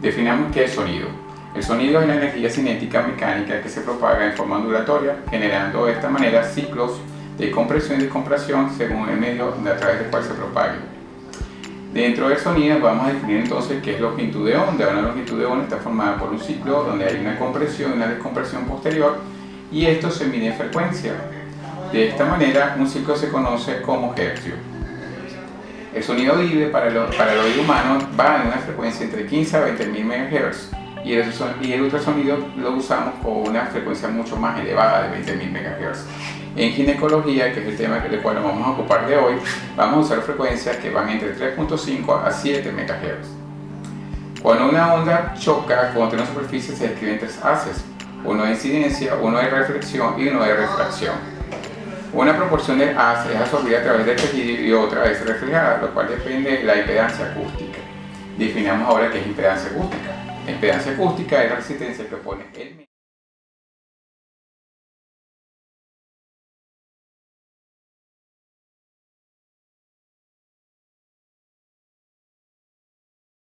Definamos qué es sonido. El sonido es la energía cinética mecánica que se propaga en forma ondulatoria, generando de esta manera ciclos de compresión y descompresión según el medio a través del cual se propague. Dentro del sonido vamos a definir entonces qué es longitud de onda. Una longitud de onda está formada por un ciclo donde hay una compresión y una descompresión posterior y esto se mide en frecuencia. De esta manera un ciclo se conoce como hercio. El sonido audible para el, para el oído humano va en una frecuencia entre 15 a 20 mil MHz y el, y ultrasonido lo usamos con una frecuencia mucho más elevada de 20.000 MHz. En ginecología, que es el tema del cual nos vamos a ocupar de hoy, vamos a usar frecuencias que van entre 3.5 a 7 MHz. Cuando una onda choca contra una superficie se describen tres haces, uno de incidencia, uno de reflexión y uno de refracción. Una proporción de haz es absorbida a través del tejido y otra es reflejada, lo cual depende de la impedancia acústica. Definamos ahora qué es impedancia acústica. La impedancia acústica es la resistencia que opone el